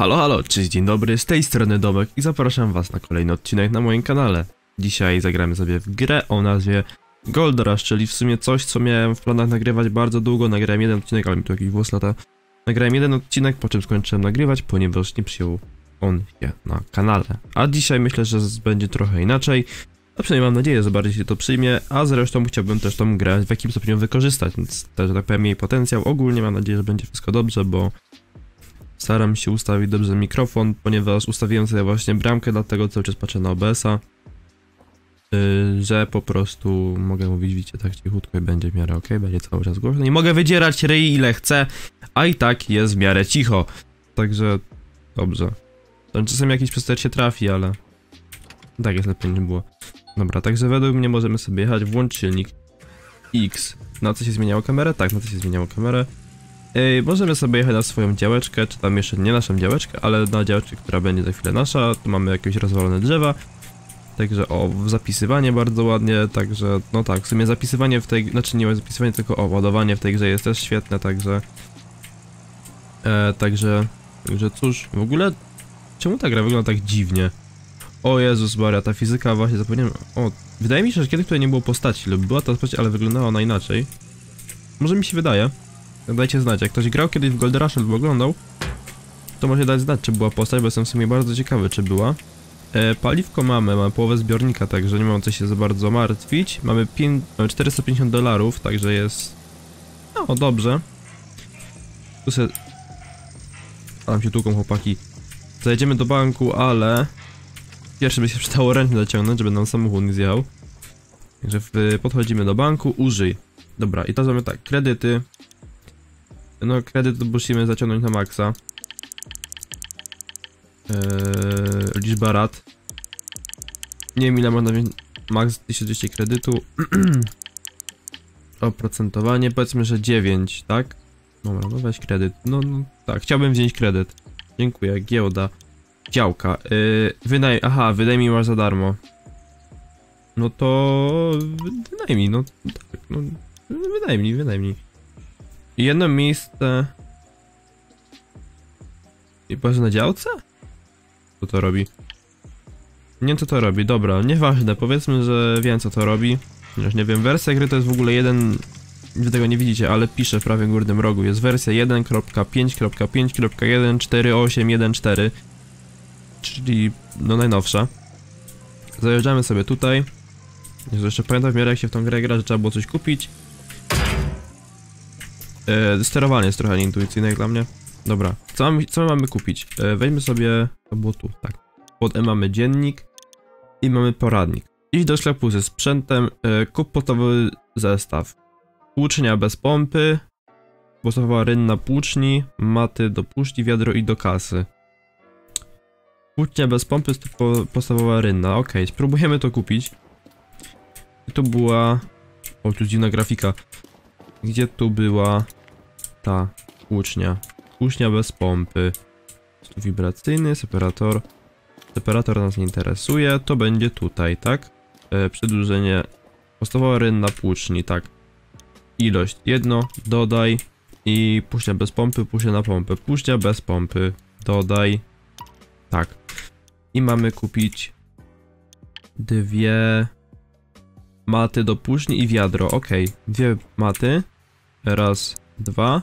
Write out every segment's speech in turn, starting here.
Halo, halo, cześć, dzień dobry, z tej strony Domek i zapraszam was na kolejny odcinek na moim kanale. Dzisiaj zagramy sobie w grę o nazwie Gold Rush, czyli w sumie coś, co miałem w planach nagrywać bardzo długo. Nagrałem jeden odcinek, ale mi tu jakiś włos lata. Nagrałem jeden odcinek, po czym skończyłem nagrywać, ponieważ nie przyjął on się na kanale. A dzisiaj myślę, że będzie trochę inaczej. A przynajmniej mam nadzieję, że bardziej się to przyjmie, a zresztą chciałbym też tą grę w jakimś stopniu wykorzystać, więc też, tak powiem, jej potencjał. Ogólnie mam nadzieję, że będzie wszystko dobrze, bo Staram się ustawić dobrze mikrofon, ponieważ ustawiłem sobie właśnie bramkę, dlatego cały czas patrzę na OBS-a. Yy, że po prostu mogę mówić, widzicie, tak cichutko i będzie w miarę ok, będzie cały czas głośno. Nie mogę wydzierać ryj ile chcę, a i tak jest w miarę cicho. Także dobrze. Czasem jakiś przester się trafi, ale tak jest lepiej nie było. Dobra, także według mnie możemy sobie jechać, włącz silnik X. Na co się zmieniało kamerę? Tak, na co się zmieniało kamerę. Możemy sobie jechać na swoją działeczkę, czy tam jeszcze nie naszą działeczkę, ale na działeczkę, która będzie za chwilę nasza. Tu mamy jakieś rozwalone drzewa. Także o, zapisywanie bardzo ładnie, także no tak, w sumie zapisywanie w tej, znaczy nie zapisywanie, tylko o, ładowanie w tej grze jest też świetne, także e, także, także cóż, w ogóle czemu ta gra wygląda tak dziwnie? O Jezus Maria, ta fizyka właśnie zapomniałem, o, wydaje mi się, że kiedyś tutaj nie było postaci, lub była ta postać, ale wyglądała ona inaczej. Może mi się wydaje. Dajcie znać, jak ktoś grał kiedyś w Gold Rush lub oglądał, to może dać znać, czy była postać, bo jestem w sumie bardzo ciekawy, czy była. E, paliwko mamy, mamy połowę zbiornika, także nie mam co się za bardzo martwić. Mamy, pię- mamy 450 dolarów, także jest... No, dobrze. Tu se... Tam się tłuką chłopaki. Zajedziemy do banku, ale... Pierwszy by się przydało ręcznie zaciągnąć, żeby nam samochód nie zjechał. Także podchodzimy do banku, użyj. Dobra, i teraz mamy tak, kredyty, no, kredyt musimy zaciągnąć na maksa. Eee, liczba rat. Nie wiem ile można wziąć. Max 1200 kredytu. Oprocentowanie, powiedzmy, że 9, tak? Dobra, no weź kredyt. No, no tak, chciałbym wziąć kredyt. Dziękuję, giełda. Działka. Yy, wynaj... Aha, wynajmij masz za darmo. No to... Wynajmij, no tak, no... Wynajmij, wynajmij. Jedno miejsce... I patrz na działce? Co to robi? Nie co to robi, dobra, nieważne, powiedzmy, że wiem co to robi. Chociaż nie wiem, wersja gry to jest w ogóle jeden... Wy tego nie widzicie, ale piszę w prawym górnym rogu. Jest wersja 1.5.5.1.4814 Czyli no najnowsza. Zajeżdżamy sobie tutaj. Jeszcze pamiętam w miarę jak się w tą grę gra, że trzeba było coś kupić. E, sterowanie jest trochę nieintuicyjne jak dla mnie. Dobra, co, mamy, co my mamy kupić? E, weźmy sobie, to było tu, tak. Pod E mamy dziennik i mamy poradnik. Idź do sklepu ze sprzętem, e, kup podstawowy zestaw. Płucznia bez pompy, podstawowa rynna płuczni, maty do puszki, wiadro i do kasy. Płucznia bez pompy jest to po, podstawowa rynna, ok, spróbujemy to kupić. I tu była... O, tu dziwna grafika. Gdzie tu była ta włócznia? Włócznia bez pompy. Tu wibracyjny, separator. Separator nas nie interesuje, to będzie tutaj, tak? E, przedłużenie. Podstawowa rynna płuczni, tak. Ilość jedno, dodaj. I puśnia bez pompy, puśnia na pompę. Puśnia bez pompy, dodaj. Tak. I mamy kupić dwie maty do płuczni i wiadro, ok. Dwie maty. Raz, dwa.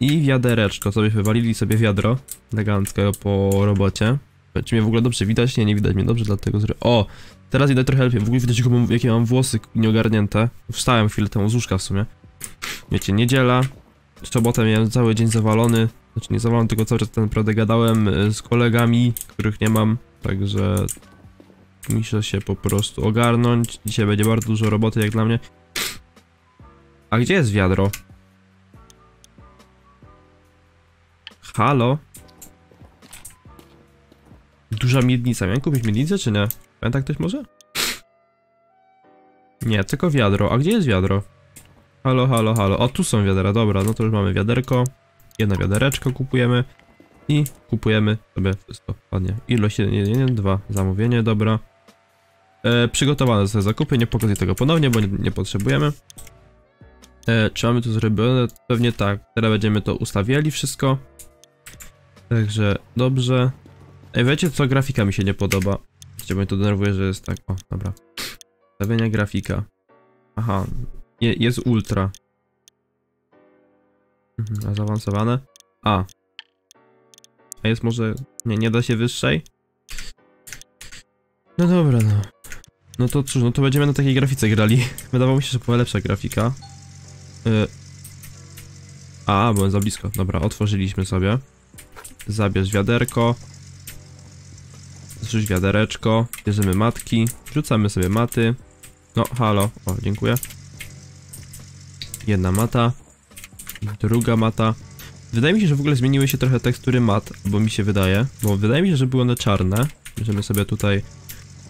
I wiadereczko, sobie wywalili sobie wiadro. Elegancko po robocie. Czy mnie w ogóle dobrze widać? Nie, nie widać mnie dobrze, dlatego że... O! Teraz idę trochę lepiej. W ogóle widać, jakie mam, włosy nieogarnięte. Wstałem chwilę temu z łóżka w sumie. Wiecie, niedziela. Sobotę miałem cały dzień zawalony. Znaczy nie zawalony, tylko cały czas tak naprawdę gadałem y, z kolegami, których nie mam. Także muszę się po prostu ogarnąć. Dzisiaj będzie bardzo dużo roboty jak dla mnie. A gdzie jest wiadro? Halo? Duża miednica. Miałem kupić miednicę, czy nie? Pamięta ktoś może? Nie, tylko wiadro. A gdzie jest wiadro? Halo, halo, halo. O, tu są wiadra. Dobra, no to już mamy wiaderko. Jedno wiadereczko kupujemy. I kupujemy sobie wszystko. Ładnie. Ilość 1, 1, 2. Zamówienie, dobra. E, przygotowane są zakupy, nie pokazuję tego ponownie, bo nie, nie potrzebujemy. E, czy mamy to zrobione? Pewnie tak. Teraz będziemy to ustawiali wszystko. Także dobrze. Ej, wiecie co? Grafika mi się nie podoba. Wiecie, bo mnie to denerwuje, że jest tak. O, dobra. Stawienia grafika. Aha. Je, jest ultra. Mhm, a zaawansowane? A. A jest może... Nie, nie da się wyższej? No dobra, no. No to cóż, no to będziemy na takiej grafice grali. Wydawało mi się, że była lepsza grafika. Y A, byłem za blisko. Dobra, otworzyliśmy sobie. Zabierz wiaderko. Zrzuć wiadereczko. Bierzemy matki. Rzucamy sobie maty. No, halo. O, dziękuję. Jedna mata. Druga mata. Wydaje mi się, że w ogóle zmieniły się trochę tekstury mat, bo mi się wydaje. Bo wydaje mi się, że były one czarne. Bierzemy sobie tutaj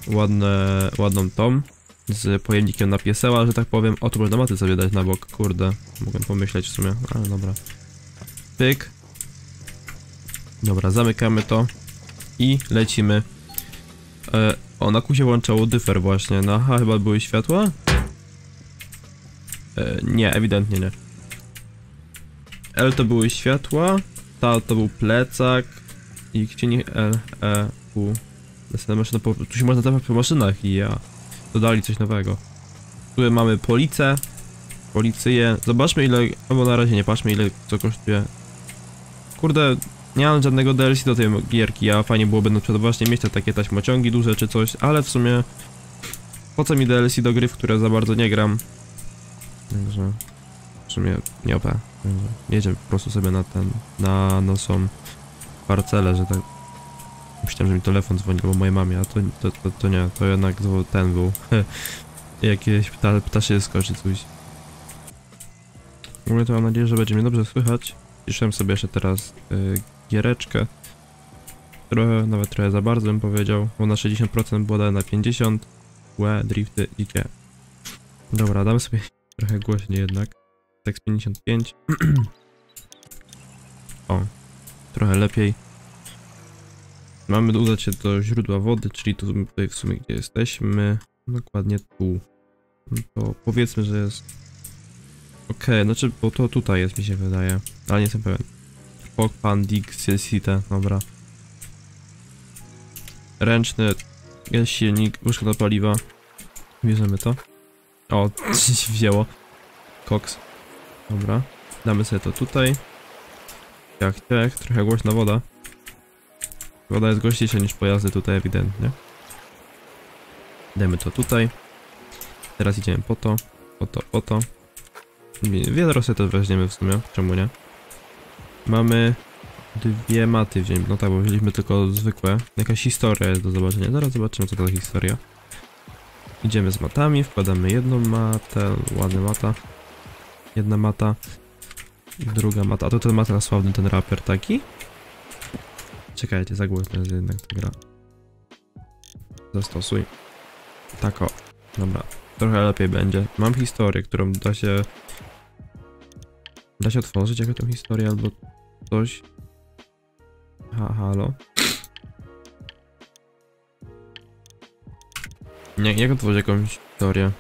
ładne, ładną tom z pojemnikiem na pieseła, że tak powiem. O, tu można maty sobie dać na bok, kurde. Mogłem pomyśleć w sumie, ale dobra. Pyk. Dobra, zamykamy to i lecimy. E, o, na Q się włączało dyfer właśnie. Na H chyba były światła? E, nie, ewidentnie nie. L to były światła, ta to był plecak i gdzie nie L, E, U. Następna maszyna, po, tu się można dawać po maszynach i ja. Dodali coś nowego. Tu mamy policję. Policję. Zobaczmy ile, albo na razie nie patrzmy ile co kosztuje. Kurde, nie mam żadnego DLC do tej gierki, a fajnie byłoby na przykład właśnie mieć te takie taśmociągi duże czy coś, ale w sumie po co mi DLC do gry, w które za bardzo nie gram. Także w sumie nie OP. Jedziemy po prostu sobie na ten, na naszą parcelę, że tak Myślałem, że mi telefon dzwoni, bo mojej mamie, a to, to, to, to nie, to jednak to ten był. Jakieś pta, ptaszysko czy coś. W ogóle to mam nadzieję, że będzie mnie dobrze słychać. Ciszyłem sobie jeszcze teraz y, giereczkę. Trochę, nawet trochę za bardzo bym powiedział, bo na 60% było na 50%. Łe, drifty, dzikie. Dobra, damy sobie trochę głośniej jednak. Tekst 55. o, trochę lepiej. Mamy udać się do źródła wody, czyli tu tutaj w sumie gdzie jesteśmy. Dokładnie tu. No to powiedzmy, że jest... Okej, okay, znaczy, bo to tutaj jest mi się wydaje, ale nie jestem pewien. Fog Pan Dig City, dobra. Ręczny, jest silnik, łyżka do paliwa. Bierzemy to. O, się wzięło. Cox. Dobra. Damy sobie to tutaj. Jak, jak, trochę głośna woda. Woda jest głośniejsza niż pojazdy tutaj ewidentnie. Dajmy to tutaj. Teraz idziemy po to, po to, po to. Wiadro sobie to weźmiemy w sumie, czemu nie? Mamy dwie maty wziąć, no tak, bo wzięliśmy tylko zwykłe. Jakaś historia jest do zobaczenia, zaraz zobaczymy co to za historia. Idziemy z matami, wkładamy jedną matę, ładna mata. Jedna mata. Druga mata, a to ten mata sławny, ten raper taki? Czekajcie, za głośno jest jednak ta gra. Zastosuj. Tak o. Dobra. Trochę lepiej będzie. Mam historię, którą da się... Da się otworzyć jakąś tą historię albo coś. Ha, halo. Nie, jak otworzyć jakąś historię?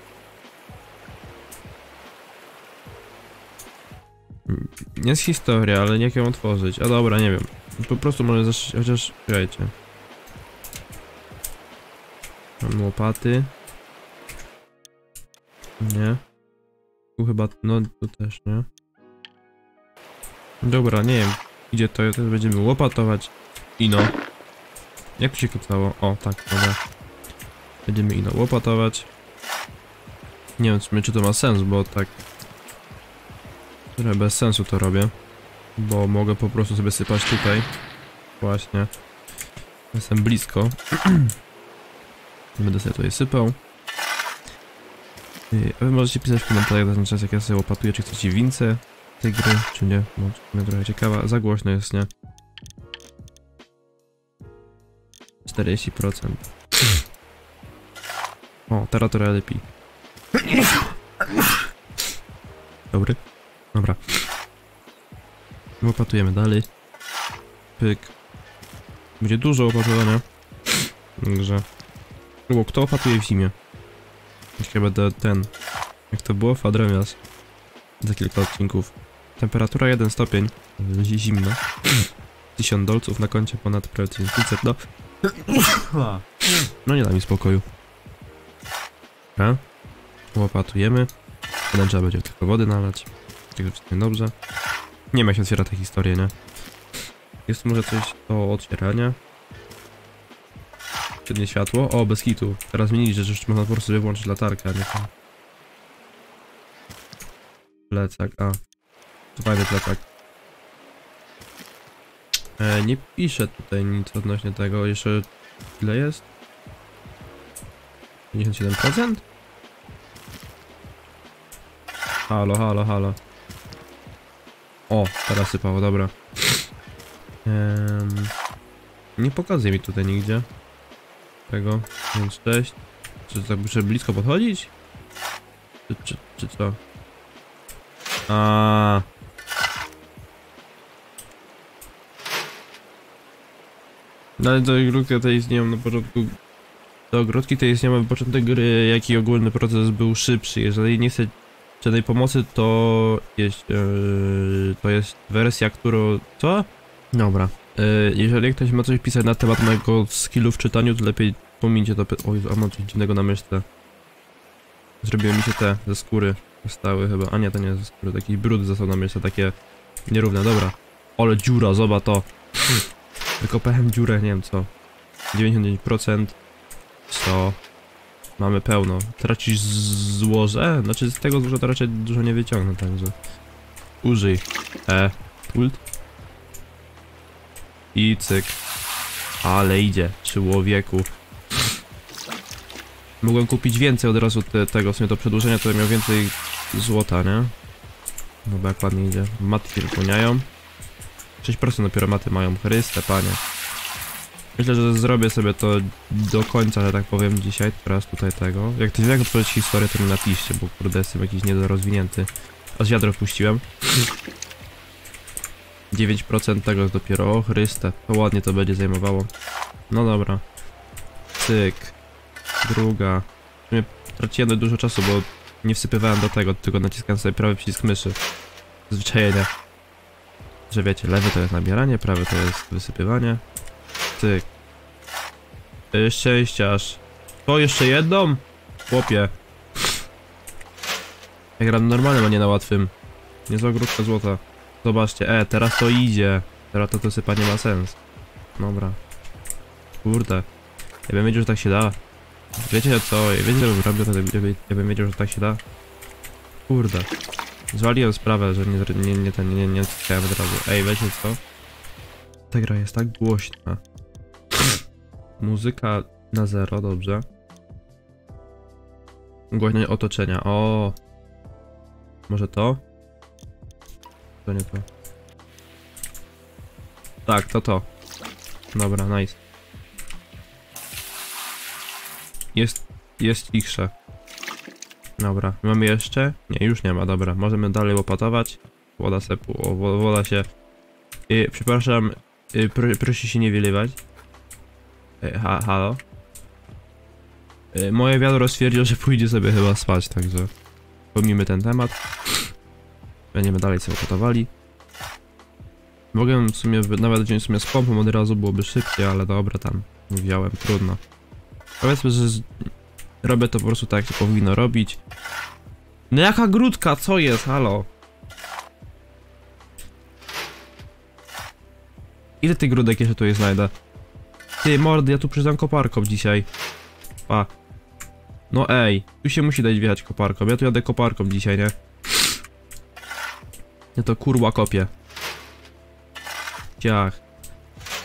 Jest historia, ale jak ją otworzyć. A dobra, nie wiem. Po prostu może zaś, chociaż, czekajcie. Mam łopaty. Nie. Tu chyba, no tu też nie. Dobra, nie wiem. Idzie to, teraz będziemy łopatować. Ino. Jak to się kucało? O, tak, dobra. Będziemy ino łopatować. Nie wiem, czy to ma sens, bo tak... Trochę bez sensu to robię. Bo mogę po prostu sobie sypać tutaj. Właśnie. Jestem blisko. Będę sobie tutaj sypał. A wy możecie pisać w komentarzach na czas jak ja sobie łopatuję, czy chcecie wince tej gry, czy nie. Mnie trochę ciekawa. Za głośno jest, nie? 40%. O, teraz trochę lepiej. Dobry? Dobra. Łopatujemy dalej. Pyk. Będzie dużo opatowania. Także... Bo kto opatuje w zimie? Jak będę ten... Jak to było? Fadremias. Za kilka odcinków. Temperatura 1 stopień. Zimno. 1000 dolców na koncie, ponad prawie 1500, no. No nie da mi spokoju. Dobra. Łopatujemy. Potem trzeba będzie tylko wody nalać. Także wszystko dobrze. Nie ma się otwiera ta historia, nie? Jest może coś do otwierania. Przednie światło. O, bez kitu. Teraz zmienili, że już można po prostu sobie włączyć latarkę, a nie tam. Plecak, a. To fajny plecak. E, nie pisze tutaj nic odnośnie tego. Jeszcze ile jest? 57%? Halo, halo, halo. O, teraz sypało, dobra. Ehm, nie pokazuje mi tutaj nigdzie tego, więc cześć. Czy tak muszę blisko podchodzić? Czy, czy, czy co? A. No ale do ogródka to istniał na początku... Do ogródki to istniał na początek gry, jaki ogólny proces był szybszy. Jeżeli nie chce żadnej pomocy, to jest... Yy, to jest wersja, którą... Co? Dobra. Yy, jeżeli ktoś ma coś pisać na temat mojego skillu w czytaniu, to lepiej pomincie to... Oj, a mam coś dziwnego na myszce. Zrobiły mi się te ze skóry. Zostały chyba. A nie, to nie ze skóry. Taki brud został na myszce, takie nierówne. Dobra. Ale dziura, zobacz to. Wykopałem dziurę, nie wiem co. 99%. Co? Mamy pełno. Tracisz złoże? Znaczy z tego złoża to raczej dużo nie wyciągnę, także. Użyj. E. Ult. I cyk. Ale idzie. Człowieku. Mogłem kupić więcej od razu te, tego, w sumie to przedłużenia, to bym miał więcej złota, nie? Dobra, jak ładnie idzie. Maty się wypełniają. 6% dopiero maty mają. Chryste, panie. Myślę, że zrobię sobie to do końca, że tak powiem, dzisiaj. Teraz tutaj tego. Jak ktoś jak otworzyć historię, to mi napiszcie, bo kurde, jestem jakiś niedorozwinięty. Aż wiadro wpuściłem. 9% tego jest dopiero. O Chryste, to ładnie to będzie zajmowało. No dobra. Cyk. Druga. W sumie traciłem dużo czasu, bo nie wsypywałem do tego, tylko naciskałem sobie prawy przycisk myszy. Zwyczajenie. Że wiecie, lewy to jest nabieranie, prawy to jest wysypywanie. Cyk. Y, Szczęściarz. To jeszcze jedną? Chłopie. Ja gram normalnym, a nie na łatwym. Nie za ogródka złota. Zobaczcie, e, teraz to idzie. Teraz to, to sypanie ma sens. Dobra. Kurde. Ja bym wiedział, że tak się da. Wiecie co? Ja wiecie, że bym robił, ja bym- wiedział, że tak się da. Kurde. Zwaliłem sprawę, że nie, nie, nie, ten, nie, nie naciskałem od razu. Ej, wiecie co? Ta gra jest tak głośna. Muzyka na zero, dobrze. Głośność otoczenia, o. Może to? To nie to. Tak, to to. Dobra, nice. Jest, jest cichsze. Dobra, mamy jeszcze? Nie, już nie ma, dobra. Możemy dalej łopatować. Woda se, woda się... Y, przepraszam, y, pro, proszę się nie wylewać. Y, ha, halo? Y, moje wiadro stwierdziło, że pójdzie sobie chyba spać, także... Pomijmy ten temat. Będziemy dalej sobie łopatowali. Mogę w sumie nawet wziąć w sumie z pompą od razu, byłoby szybciej, ale dobra, tam mówiłem, trudno. Powiedzmy, że z... robię to po prostu tak, jak się powinno robić. No jaka grudka, co jest, halo? Ile tych grudek jeszcze tu jest znajdę? Ty, mordy, ja tu przyjdę koparką dzisiaj. Pa. No ej, tu się musi dać wjechać koparką, ja tu jadę koparką dzisiaj, nie? Ja to kurwa kopię. Ciach.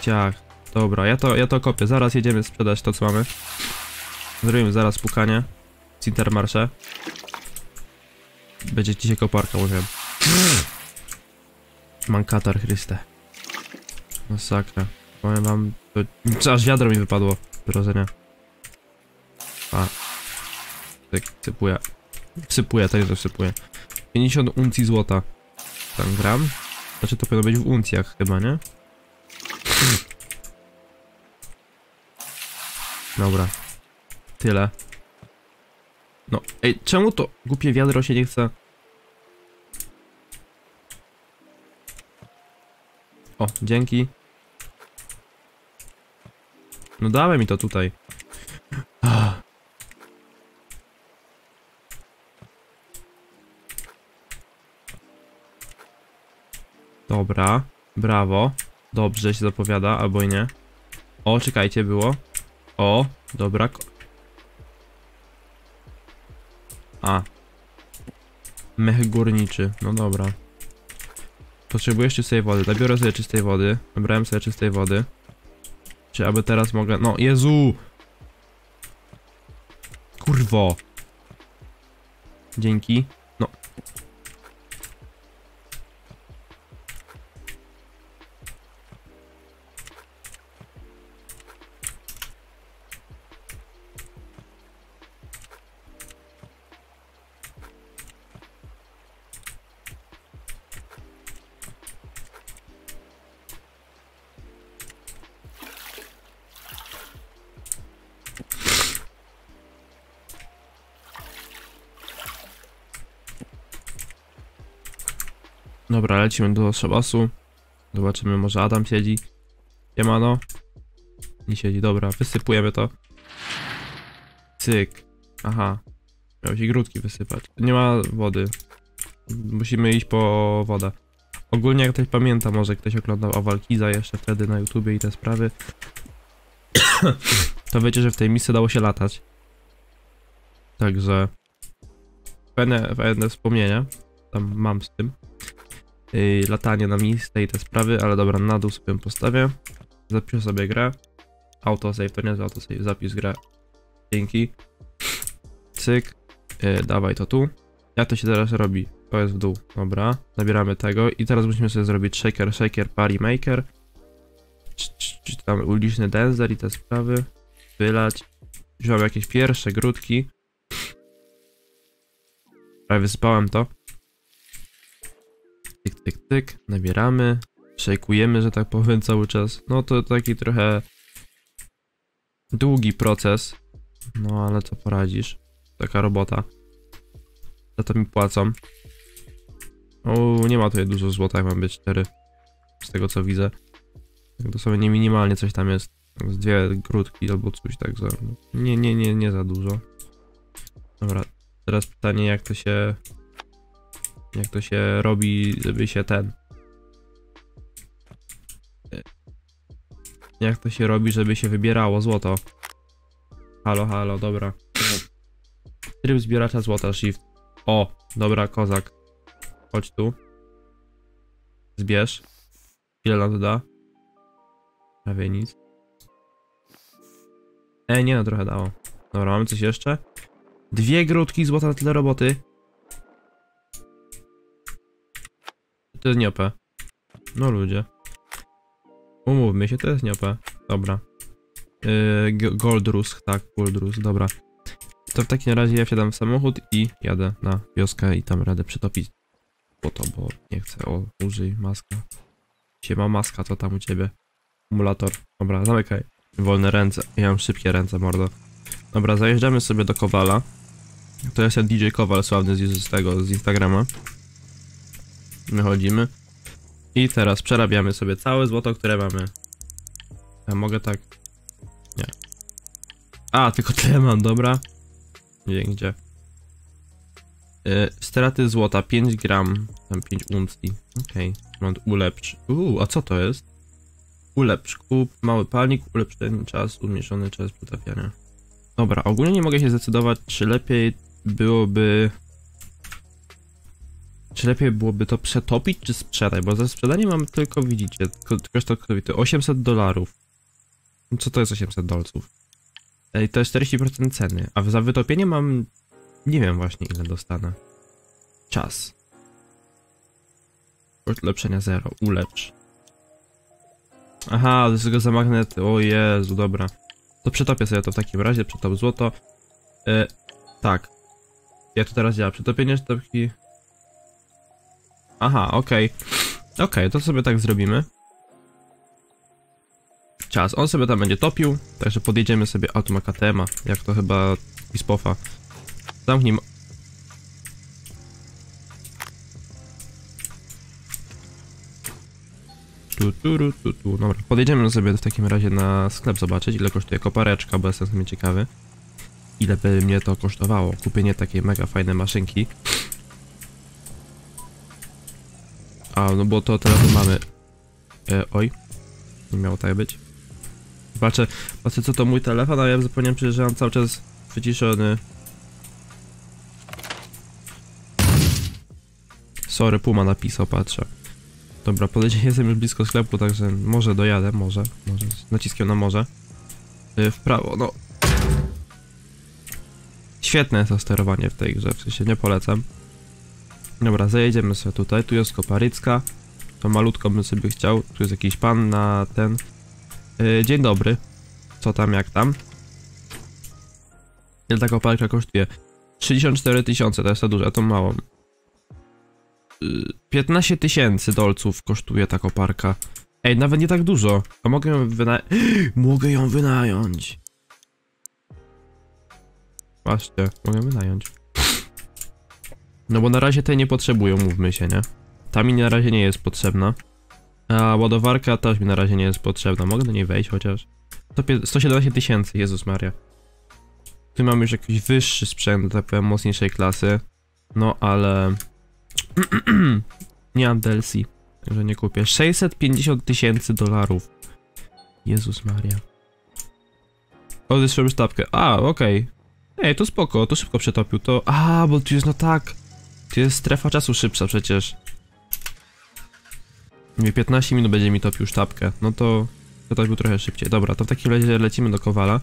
Ciach. Dobra, ja to, ja to kopię. Zaraz jedziemy sprzedać to, co mamy. Zrobimy zaraz pukanie. Z Intermarsze. Będzie dzisiaj koparka, mówiłem. Mam katar, Chryste. Masakra. Powiem wam, to... aż wiadro mi wypadło. Wyrodzenia. A. Tak, sypuję. Sypuję, to sypuję. 50 uncji złota. Tam gram. Znaczy to powinno być w uncjach chyba, nie? Dobra. Tyle. No, ej, czemu to głupie wiadro się nie chce? O, dzięki. No dawaj mi to tutaj. Ah. Dobra, brawo. Dobrze się zapowiada, albo i nie. O, czekajcie, było. O, dobra. A. Mech górniczy, no dobra. Potrzebujesz czystej wody. Zabiorę sobie czystej wody. Nabrałem sobie czystej wody. Czy aby teraz mogę... No, Jezu! Kurwo! Dzięki. Dobra, lecimy do Szabasu. Zobaczymy, może Adam siedzi. Siemano. Nie siedzi, dobra, wysypujemy to. Cyk. Aha. Miał się grudki wysypać. Nie ma wody. Musimy iść po wodę. Ogólnie jak ktoś pamięta, może ktoś oglądał Awalkiza jeszcze wtedy na YouTubie i te sprawy. to wiecie, że w tej misji dało się latać. Także... Fajne, fajne wspomnienia. Tam mam z tym yy, latanie na miejsce i te sprawy, ale dobra, na dół sobie postawię. Zapiszę sobie grę. Autosave, to nie jest autosave, zapis grę. Dzięki. Cyk. Yy, dawaj to tu. Jak to się teraz robi? To jest w dół, dobra. Nabieramy tego i teraz musimy sobie zrobić shaker, shaker, party maker. Czy, tam uliczny denser i te sprawy. Wylać. Wziąłem jakieś pierwsze grudki. Prawie wysypałem to. Tyk, tyk, nabieramy, szejkujemy, że tak powiem, cały czas. No to taki trochę długi proces, no ale co poradzisz, taka robota. Za to mi płacą. O, nie ma tutaj dużo złota, jak mam być 4, z tego co widzę. Tak dosłownie minimalnie coś tam jest, z dwie grudki albo coś tak za... Nie, nie, nie, nie za dużo. Dobra, teraz pytanie jak to się jak to się robi, żeby się ten. Jak to się robi, żeby się wybierało złoto? Halo, halo, dobra. Tryb zbieracza złota, shift. O, dobra, kozak. Chodź tu. Zbierz. Ile nam to da? Prawie nic. E, nie no, trochę dało. Dobra, mamy coś jeszcze? Dwie grudki złota na tyle roboty. To jest niopę. No ludzie. Umówmy się, to jest niopę. Dobra. Yy, Goldrus, tak, Goldrus, dobra. To w takim razie ja wsiadam w samochód i jadę na wioskę i tam radę przytopić po to, bo nie chcę, o, użyj maska. Siema maska, co tam u ciebie? Kumulator. Dobra, zamykaj. Wolne ręce. Ja mam szybkie ręce, mordo. Dobra, zajeżdżamy sobie do Kowala. To jest ten DJ Kowal sławny z, z tego, z Instagrama. Wychodzimy. I teraz przerabiamy sobie całe złoto, które mamy. Ja mogę tak... Nie. A, tylko tyle mam, dobra. Nie gdzie. Yy, straty złota 5 gram, tam 5 uncji. Okej, okay. mam ulepsz. Uuu, a co to jest? Ulepsz, kup, mały palnik, ulepsz ten czas, umieszczony czas przytrafiania. Dobra, ogólnie nie mogę się zdecydować, czy lepiej byłoby czy lepiej byłoby to przetopić, czy sprzedać? Bo za sprzedanie mam tylko, widzicie, koszt to 800 dolarów. Co to jest 800 dolców? Ej, to jest 40% ceny, a za wytopienie mam... Nie wiem właśnie ile dostanę. Czas. Koszt ulepszenia 0, ulepsz. Aha, to jest tylko za magnety, o Jezu, dobra. To przetopię sobie to w takim razie, przetop złoto. E, tak. Jak to teraz działa? Przetopienie sztabki... Aha, okej. Okay. Okej, okay, to sobie tak zrobimy. Czas, on sobie tam będzie topił, także podjedziemy sobie auto KTM, jak to chyba Wispofa. Zamknij... tu, tu, tu, tu. Dobra, podjedziemy sobie w takim razie na sklep zobaczyć, ile kosztuje kopareczka, bo jestem sobie ciekawy. Ile by mnie to kosztowało, kupienie takiej mega fajnej maszynki. A, no bo to teraz mamy... E, oj, nie miało tak być. Patrzę, patrzę co to mój telefon, a ja zapomniałem przecież, że mam cały czas wyciszony. Sorry, Puma napisał, patrzę. Dobra, podejście jestem już blisko sklepu, także może dojadę, może, może, z naciskiem na może. Y, w prawo, no. Świetne jest to sterowanie w tej grze, w sensie nie polecam. Dobra, zajedziemy sobie tutaj, tu jest koparycka. To malutko bym sobie chciał, tu jest jakiś pan na ten... Y, dzień dobry. Co tam, jak tam? Ile ta koparka kosztuje? 64 tysiące, to jest za dużo, a to mało. Y, 15 tysięcy dolców kosztuje ta koparka. Ej, nawet nie tak dużo. A mogę ją wynająć? mogę ją wynająć. Właśnie, mogę wynająć. No bo na razie tej nie potrzebują, mówmy się, nie? Ta mi na razie nie jest potrzebna. A ładowarka też mi na razie nie jest potrzebna. Mogę do niej wejść chociaż. 100 117 tysięcy, Jezus Maria. Tu mam już jakiś wyższy sprzęt, tak powiem, mocniejszej klasy. No ale... nie mam DLC, także nie kupię. 650 tysięcy dolarów. Jezus Maria. Odeszłem sztabkę. A, okej. Ej, to spoko, to szybko przetopił, to... A, bo tu jest, no tak. Tu jest strefa czasu szybsza przecież. Nie, 15 minut będzie mi topił sztabkę. No to... To tak był trochę szybciej. Dobra, to w takim razie lecimy do Kowala.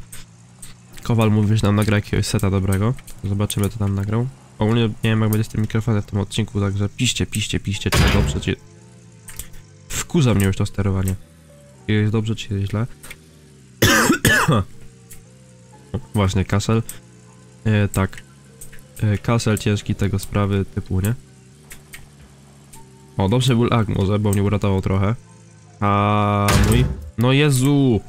Kowal mówi, że nam nagra jakiegoś seta dobrego. Zobaczymy, co tam nagrał. Ogólnie nie wiem, jak będzie z tym mikrofonem w tym odcinku, także piście, piście, piście, czy dobrze, czy... Wkurza mnie już to sterowanie. Czy jest dobrze, czy jest źle. Właśnie, kaszel. E, tak. E, kaszel ciężki tego sprawy typu, nie? O, dobrze był lag może, bo mnie uratował trochę. A mój... No Jezu!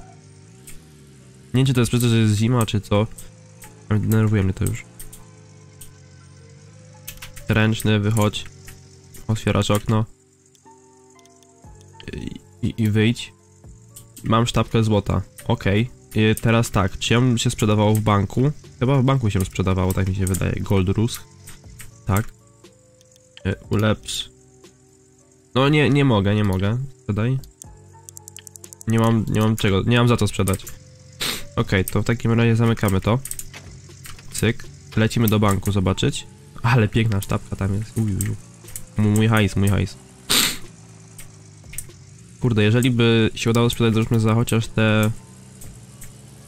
Nie wiem, czy to jest przez to, że jest zima, czy co. Denerwuje mnie to już. Ręczny, wychodź. Otwierasz okno. I, i, wyjdź. Mam sztabkę złota. Okej. I Teraz tak, czy ją się sprzedawało w banku? Chyba w banku się sprzedawało, tak mi się wydaje. Gold Rusk. Tak. Y, Ulepsz. No nie, nie mogę, nie mogę. Sprzedaj. Nie mam, nie mam czego, nie mam za co sprzedać. Okej, to w takim razie zamykamy to. Cyk. Lecimy do banku zobaczyć. Ale piękna sztabka tam jest. Uj, uj, Mój hajs, mój hajs. Kurde, jeżeli by się udało sprzedać załóżmy za chociaż te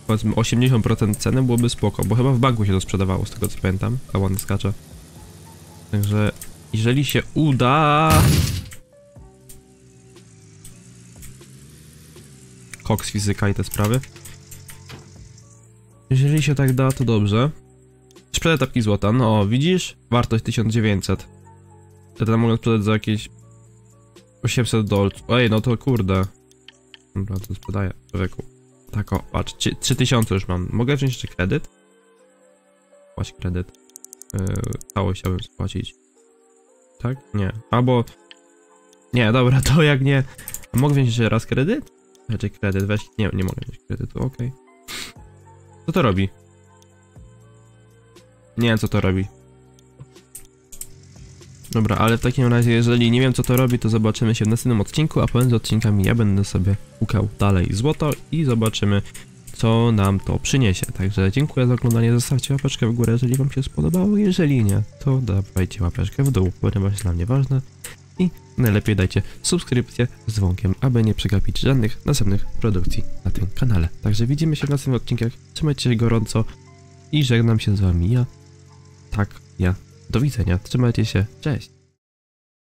powiedzmy 80% ceny byłoby spoko, bo chyba w banku się to sprzedawało z tego co pamiętam. A ładnie skacze. Także jeżeli się uda... Koks fizyka i te sprawy. Jeżeli się tak da, to dobrze. Sprzedaj tapki złota. No, widzisz? Wartość 1900. Ja tam mogę sprzedać za jakieś 800 dolców. Ej, no to kurde. Dobra, to sprzedaję, człowieku. Tak o, patrz, trzy- 3000 już mam. Mogę wziąć jeszcze kredyt? Płać kredyt. Yy, całość chciałbym spłacić. Tak? Nie. Albo... Nie, dobra, to jak nie... Mogę wziąć jeszcze raz kredyt? Znaczy kredyt, weź... Nie, nie mogę wziąć kredytu, okej. Co to robi? Nie wiem co to robi. Dobra, ale w takim razie, jeżeli nie wiem co to robi, to zobaczymy się w następnym odcinku, a pomiędzy odcinkami ja będę sobie łukał dalej złoto i zobaczymy, co nam to przyniesie. Także dziękuję za oglądanie, zostawcie łapeczkę w górę, jeżeli wam się spodobało, jeżeli nie, to dawajcie łapeczkę w dół, ponieważ jest dla mnie ważne i najlepiej dajcie subskrypcję z dzwonkiem, aby nie przegapić żadnych następnych produkcji na tym kanale. Także widzimy się w następnych odcinkach, trzymajcie się gorąco i żegnam się z wami ja, tak, ja. Do widzenia, trzymajcie się, cześć!